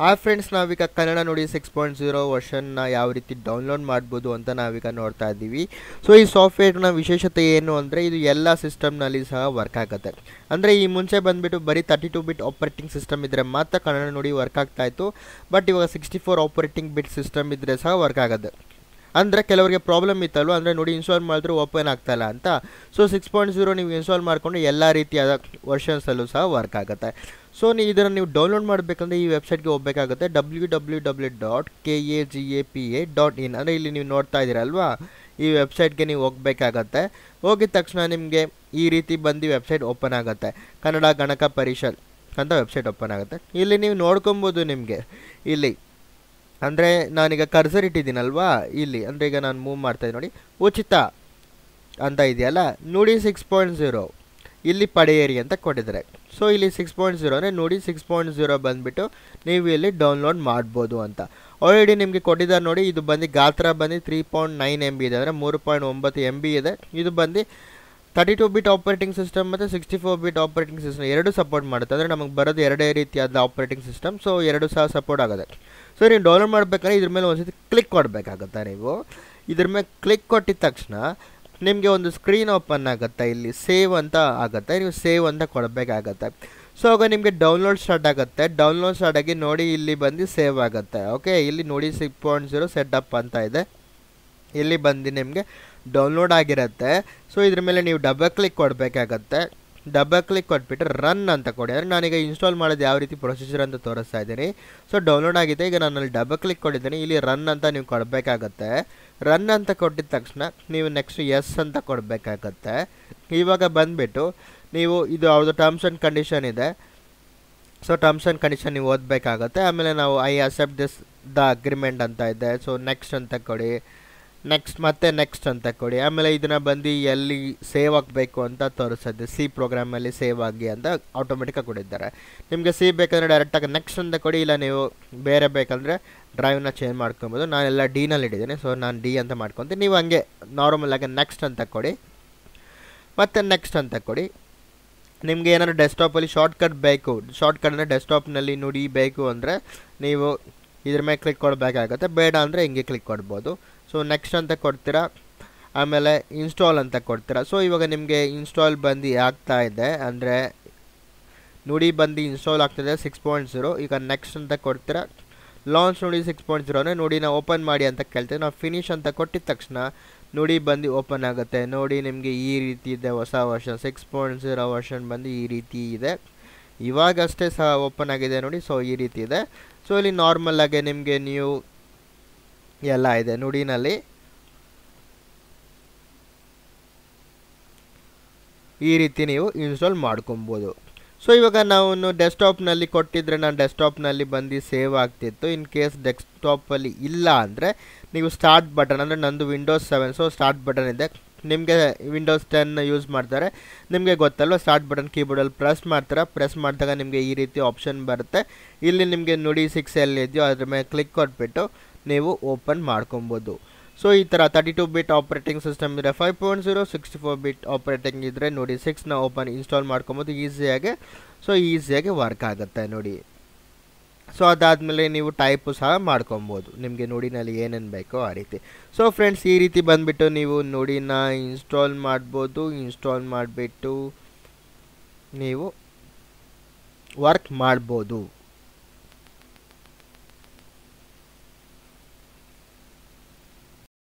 Hi friends ನಾವೀಗ ಕನ್ನಡ ನೋಡಿ six point zero ವರ್ಷನ್ನ ಯಾವ ರೀತಿ ಡೌನ್ಲೋಡ್ ಮಾಡ್ಬೋದು ಅಂತ ನಾವೀಗ ನೋಡ್ತಾ ಇದ್ದೀವಿ. ಸೊ ಈ ಸಾಫ್ಟ್ವೇರ್ನ ವಿಶೇಷತೆ ಏನು ಅಂದರೆ, ಇದು ಎಲ್ಲ ಸಿಸ್ಟಮ್ನಲ್ಲಿ ಸಹ ವರ್ಕ್ ಆಗುತ್ತೆ. ಅಂದರೆ, ಈ ಮುಂಚೆ ಬಂದುಬಿಟ್ಟು ಬರೀ thirty two bit operating system ಇದ್ದರೆ ಮಾತ್ರ ಕನ್ನಡ ನೋಡಿ ವರ್ಕ್ ಆಗ್ತಾ ಇತ್ತು. ಬಟ್ ಇವಾಗ sixty four operating bit system ಇದ್ದರೆ ಸಹ ವರ್ಕ್ ಆಗುತ್ತೆ. ಅಂದರೆ, ಕೆಲವರಿಗೆ ಪ್ರಾಬ್ಲಮ್ ಇತ್ತಲ್ವ? ಅಂದರೆ, ನೋಡಿ ಇನ್ಸ್ಟಾಲ್ ಮಾಡಿದ್ರು ಓಪನ್ ಆಗ್ತಾಯಿಲ್ಲ ಅಂತ. ಸೊ ಸಿಕ್ಸ್ ಪಾಯಿಂಟ್ ಜೀರೋ ನೀವು ಇನ್ಸ್ಟಾಲ್ ಮಾಡಿಕೊಂಡು ಎಲ್ಲ ರೀತಿಯಾದ ವರ್ಷನ್ಸಲ್ಲೂ ಸಹ ವರ್ಕ್ ಆಗುತ್ತೆ. ಸೊ ನೀವು ಇದನ್ನು ನೀವು ಡೌನ್ಲೋಡ್ ಮಾಡಬೇಕಂದ್ರೆ ಈ ವೆಬ್ಸೈಟ್ಗೆ ಹೋಗಬೇಕಾಗುತ್ತೆ W W W dot K A G A P A dot in ಅಂದರೆ ಇಲ್ಲಿ ನೀವು ನೋಡ್ತಾ ಇದ್ದೀರಲ್ವಾ ಈ ವೆಬ್ಸೈಟ್ಗೆ ನೀವು ಹೋಗಬೇಕಾಗತ್ತೆ. ಹೋಗಿದ ತಕ್ಷಣ ನಿಮಗೆ ಈ ರೀತಿ ಬಂದು ವೆಬ್ಸೈಟ್ ಓಪನ್ ಆಗುತ್ತೆ. ಕನ್ನಡ ಗಣಕ ಪರಿಷತ್ ಅಂತ ವೆಬ್ಸೈಟ್ ಓಪನ್ ಆಗುತ್ತೆ. ಇಲ್ಲಿ ನೀವು ನೋಡ್ಕೊಬೋದು ನಿಮಗೆ. ಇಲ್ಲಿ ಅಂದರೆ ನಾನೀಗ ಕರ್ಸರ್ ಇಟ್ಟಿದ್ದೀನಲ್ವಾ ಇಲ್ಲಿ ಅಂದರೆ ಈಗ ನಾನು ಮೂವ್ ಮಾಡ್ತಾಯಿದ್ದೀನಿ ನೋಡಿ. ಉಚಿತ ಅಂತ ಇದೆಯಲ್ಲ? ನೋಡಿ ಸಿಕ್ಸ್ ಪಾಯಿಂಟ್ ಝೀರೋ ಇಲ್ಲಿ ಪಡೆಯಿರಿ ಅಂತ ಕೊಟ್ಟಿದ್ದಾರೆ. ಸೊ ಇಲ್ಲಿ ಸಿಕ್ಸ್ ಪಾಯಿಂಟ್ ಝೀರೋನೇ ಅಂದರೆ ನೋಡಿ ಸಿಕ್ಸ್ ಪಾಯಿಂಟ್ ಝೀರೋ ಬಂದುಬಿಟ್ಟು ನೀವು ಇಲ್ಲಿ ಡೌನ್ಲೋಡ್ ಮಾಡ್ಬೋದು ಅಂತ. ಆಲ್ರೆಡಿ ನಿಮಗೆ ಕೊಟ್ಟಿದ್ದಾರೆ ನೋಡಿ, ಇದು ಬಂದು ಗಾತ್ರ ಬಂದು three point nine M B ಇದೆ, ಅಂದರೆ ಮೂರು ಪಾಯಿಂಟ್ ಒಂಬತ್ತು ಎಂ ಬಿ ಇದೆ. ಇದು ಬಂದು thirty two bit operating system ಮತ್ತು sixty four bit operating system ಎರಡು ಸಪೋರ್ಟ್ ಮಾಡುತ್ತೆ. ಅಂದರೆ ನಮಗೆ ಬರೋದು ಎರಡೇ ರೀತಿಯಾದ ಆಪರೇಟಿಂಗ್ ಸಿಸ್ಟಮ್ ಸೊ ಎರಡು ಸಹ ಸಪೋರ್ಟ್ ಆಗುತ್ತೆ. ಸೊ ನೀವು ಡೌನ್ಲೋಡ್ ಮಾಡಬೇಕಾದ್ರೆ ಇದ್ರ ಮೇಲೆ ಒಂದ್ಸತಿ ಕ್ಲಿಕ್ ಕೊಡಬೇಕಾಗುತ್ತೆ ನೀವು. ಇದ್ರ ಮೇಲೆ ಕ್ಲಿಕ್ ಕೊಟ್ಟಿದ ತಕ್ಷಣ ನಿಮಗೆ ಒಂದು ಸ್ಕ್ರೀನ್ ಓಪನ್ ಆಗುತ್ತೆ, ಇಲ್ಲಿ ಸೇವ್ ಅಂತ ಆಗುತ್ತೆ, ನೀವು ಸೇವ್ ಅಂತ ಕೊಡಬೇಕಾಗತ್ತೆ. ಸೊ ಆಗ ನಿಮಗೆ ಡೌನ್ಲೋಡ್ ಸ್ಟಾರ್ಟ್ ಆಗುತ್ತೆ. ಡೌನ್ಲೋಡ್ ಸ್ಟಾರ್ಟ್ ಆಗಿ ನೋಡಿ, ಇಲ್ಲಿ ಬಂದು ಸೇವ್ ಆಗುತ್ತೆ. ಓಕೆ ಇಲ್ಲಿ ನೋಡಿ ಸಿಕ್ಸ್ ಪಾಯಿಂಟ್ ಜೀರೋ ಸೆಟಪ್ ಅಂತ ಇದೆ. ಇಲ್ಲಿ ಬಂದು ನಿಮಗೆ ಡೌನ್ಲೋಡ್ ಆಗಿರುತ್ತೆ. ಸೊ ಇದ್ರ ಮೇಲೆ ನೀವು ಡಬಲ್ ಕ್ಲಿಕ್ ಕೊಡಬೇಕಾಗತ್ತೆ. ಡಬಲ್ ಕ್ಲಿಕ್ ಕೊಟ್ಬಿಟ್ಟು ರನ್ ಅಂತ ಕೊಡಿ. ಅಂದರೆ ನಾನೀಗ ಇನ್ಸ್ಟಾಲ್ ಮಾಡೋದು ಯಾವ ರೀತಿ ಪ್ರೊಸೀಜರ್ ಅಂತ ತೋರಿಸ್ತಾ ಇದ್ದೀನಿ. ಸೊ ಡೌನ್ಲೋಡ್ ಆಗಿದೆ ಈಗ ನಾನು ಅಲ್ಲಿ ಡಬಲ್ ಕ್ಲಿಕ್ ಕೊಟ್ಟಿದ್ದೀನಿ. ಇಲ್ಲಿ ರನ್ ಅಂತ ನೀವು ಕೊಡಬೇಕಾಗತ್ತೆ. ರನ್ ಅಂತ ಕೊಟ್ಟಿದ ತಕ್ಷಣ ನೀವು ನೆಕ್ಸ್ಟ್ ಎಸ್ ಅಂತ ಕೊಡಬೇಕಾಗತ್ತೆ. ಇವಾಗ ಬಂದುಬಿಟ್ಟು ನೀವು ಇದು ಯಾವುದು ಟರ್ಮ್ಸ್ ಆ್ಯಂಡ್ ಕಂಡೀಷನ್ ಇದೆ. ಸೊ ಟರ್ಮ್ಸ್ ಆ್ಯಂಡ್ ಕಂಡೀಷನ್ ನೀವು ಓದಬೇಕಾಗತ್ತೆ. ಆಮೇಲೆ ನಾವು I accept this the agreement ಅಂತ ಇದೆ. ಸೊ ನೆಕ್ಸ್ಟ್ ಅಂತ ಕೊಡಿ. ನೆಕ್ಸ್ಟ್ ಮತ್ತೆ ನೆಕ್ಸ್ಟ್ ಅಂತ ಕೊಡಿ. ಆಮೇಲೆ ಇದನ್ನು ಬಂದು ಎಲ್ಲಿ ಸೇವ್ ಆಗಬೇಕು ಅಂತ ತೋರಿಸುತ್ತೆ ಸಿ ಪ್ರೋಗ್ರಾಮಲ್ಲಿ ಸೇವ್ ಆಗಿ ಅಂತ ಆಟೋಮೆಟಿಕಾಗಿ ಕೊಡಿದ್ದಾರೆ ನಿಮಗೆ ಸಿ ಬೇಕಂದರೆ ಡೈರೆಕ್ಟಾಗಿ ನೆಕ್ಸ್ಟ್ ಅಂತ ಕೊಡಿ, ಇಲ್ಲ ನೀವು ಬೇರೆ ಬೇಕಂದರೆ ಡ್ರೈವ್ನ ಚೇಂಜ್ ಮಾಡ್ಕೊಬೋದು. ನಾನೆಲ್ಲ ಡಿನಲ್ಲಿ ಇಟ್ಟಿದ್ದೀನಿ ಸೊ ನಾನು ಡಿ ಅಂತ ಮಾಡ್ಕೊತೀನಿ. ನೀವು ಹಂಗೆ ನಾರ್ಮಲಾಗಿ ನೆಕ್ಸ್ಟ್ ಅಂತ ಕೊಡಿ. ಮತ್ತು ನೆಕ್ಸ್ಟ್ ಅಂತ ಕೊಡಿ. ನಿಮಗೆ ಏನಾದ್ರು ಡೆಸ್ಕ್ಟಾಪಲ್ಲಿ ಶಾರ್ಟ್ಕಟ್ ಬೇಕು ಶಾರ್ಟ್ಕಟ್ ಅಂದರೆ ಡೆಸ್ಕ್ಟಾಪ್ನಲ್ಲಿ ನೋಡಿ ಬೇಕು ಅಂದರೆ ನೀವು ಇದ್ರ ಮೇಲೆ ಕ್ಲಿಕ್ ಕೊಡಬೇಕಾಗತ್ತೆ ಬೇಡ ಅಂದರೆ ಹಿಂಗೆ ಕ್ಲಿಕ್ ಕೊಡ್ಬೋದು. ಸೊ ನೆಕ್ಸ್ಟ್ ಅಂತ ಕೊಡ್ತೀರಾ? ಆಮೇಲೆ ಇನ್ಸ್ಟಾಲ್ ಅಂತ ಕೊಡ್ತೀರಾ? ಸೊ ಇವಾಗ ನಿಮಗೆ ಇನ್ಸ್ಟಾಲ್ ಬಂದು ಆಗ್ತಾ ಇದೆ. ಅಂದರೆ ನುಡಿ ಬಂದು ಇನ್ಸ್ಟಾಲ್ ಆಗ್ತಿದೆ ಸಿಕ್ಸ್ ಪಾಯಿಂಟ್ ಜೀರೋ ಈಗ ನೆಕ್ಸ್ಟ್ ಅಂತ ಕೊಡ್ತೀರಾ? ಲಾಂಚ್ ನೋಡಿ ಸಿಕ್ಸ್ ಪಾಯಿಂಟ್ ಜೀರೋನೇ ನೋಡಿ ನಾವು ಓಪನ್ ಮಾಡಿ ಅಂತ ಕೇಳ್ತೀವಿ. ನಾವು ಫಿನಿಶ್ ಅಂತ ಕೊಟ್ಟಿದ ತಕ್ಷಣ ನೋಡಿ ಬಂದು ಓಪನ್ ಆಗುತ್ತೆ. ನೋಡಿ ನಿಮಗೆ ಈ ರೀತಿ ಇದೆ, ಹೊಸ version six point zero version ಬಂದು ಈ ರೀತಿ ಇದೆ. ಇವಾಗಷ್ಟೇ ಸಹ ಓಪನ್ ಆಗಿದೆ ನೋಡಿ ಸೊ ಈ ರೀತಿ ಇದೆ. ಸೊ ಇಲ್ಲಿ ನಾರ್ಮಲ್ ಆಗಿ ನಿಮಗೆ ನೀವು ಎಲ್ಲ ಇದೆ ನುಡಿನಲ್ಲಿ. ಈ ರೀತಿ ನೀವು ಇನ್ಸ್ಟಾಲ್ ಮಾಡ್ಕೊಬೋದು. ಸೊ ಇವಾಗ ನಾವು ಡೆಸ್ಕ್ಟಾಪ್ನಲ್ಲಿ ಕೊಟ್ಟಿದ್ರೆ ನಾನು ಡೆಸ್ಕ್ಟಾಪ್ನಲ್ಲಿ ಬಂದು ಸೇವ್ ಆಗ್ತಿತ್ತು. ಇನ್ ಕೇಸ್ ಡೆಸ್ಕ್ಟಾಪಲ್ಲಿ ಇಲ್ಲ ಅಂದರೆ, ನೀವು ಸ್ಟಾರ್ಟ್ ಬಟನ್ ಅಂದರೆ ನಂದು Windows seven so start button ಇದೆ. ನಿಮಗೆ ವಿಂಡೋಸ್ ಟೆನ್ ಯೂಸ್ ಮಾಡ್ತಾರೆ. ನಿಮಗೆ ಗೊತ್ತಲ್ವ ಸ್ಟಾರ್ಟ್ ಬಟನ್ ಕೀಬೋರ್ಡಲ್ಲಿ ಪ್ರೆಸ್ ಮಾಡ್ತಾರೆ ಪ್ರೆಸ್ ಮಾಡಿದಾಗ ನಿಮಗೆ ಈ ರೀತಿ ಆಪ್ಷನ್ ಬರುತ್ತೆ. ಇಲ್ಲಿ ನಿಮಗೆ ನುಡಿ ಸಿಕ್ಸ್ ಎಲ್ಲಿದೆಯೋ ಅದ್ರ ಮೇಲೆ ಕ್ಲಿಕ್ ಕೊಟ್ಬಿಟ್ಟು ನೀವು ಓಪನ್ ಮಾಡ್ಕೊಬೋದು. ಸೊ ಈ ಥರ thirty two bit operating system ಇದ್ದರೆ five point zero sixty four bit operating ಇದ್ದರೆ ನೋಡಿ ಸಿಕ್ಸ್ನ ಓಪನ್ ಇನ್ಸ್ಟಾಲ್ ಮಾಡ್ಕೊಬೋದು ಈಸಿಯಾಗಿ ಸೊ ಈಸಿಯಾಗಿ ವರ್ಕ್ ಆಗುತ್ತೆ ನೋಡಿ. ಸೊ ಅದಾದಮೇಲೆ ನೀವು ಟೈಪು ಸಹ ಮಾಡ್ಕೊಬೋದು. ನಿಮಗೆ ನುಡಿನಲ್ಲಿ ಏನೇನು ಬೇಕೋ ಆ ರೀತಿ. ಸೊ ಫ್ರೆಂಡ್ಸ್ ಈ ರೀತಿ ಬಂದುಬಿಟ್ಟು ನೀವು ನುಡಿನ ಇನ್ಸ್ಟಾಲ್ ಮಾಡ್ಬೋದು. ಇನ್ಸ್ಟಾಲ್ ಮಾಡಿಬಿಟ್ಟು ನೀವು ವರ್ಕ್ ಮಾಡ್ಬೋದು.